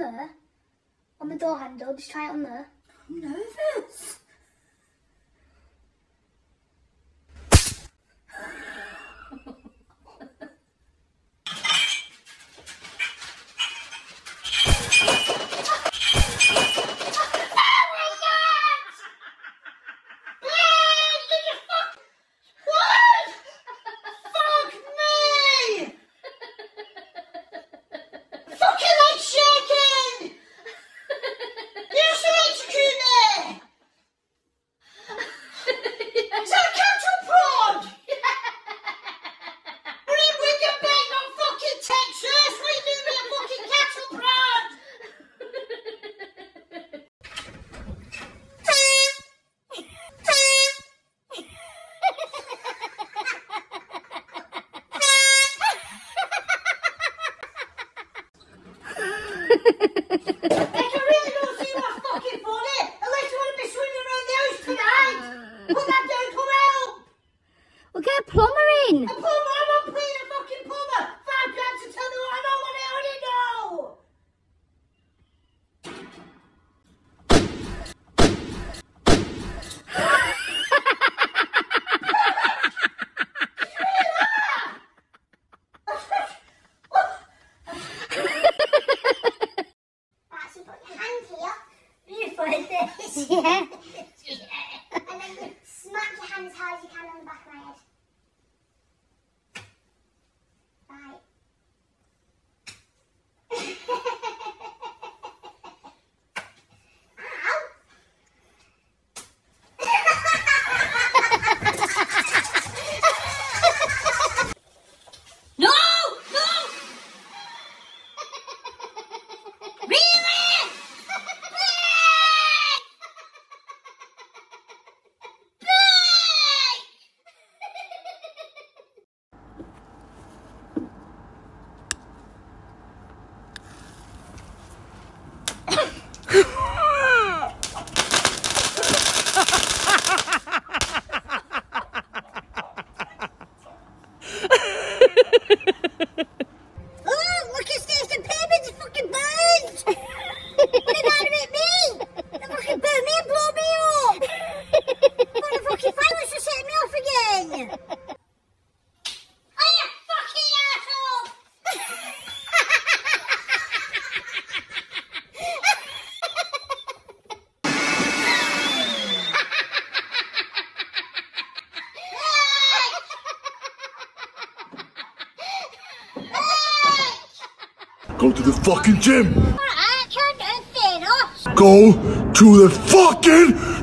there. On the door handle, just try it on there. I'm nervous. they can really not see what's fucking funny unless you want to be swimming around the house tonight. Put that down, come out. We'll get a plumber in. A plumber 钱。name. Go to the fucking gym. Go to the fucking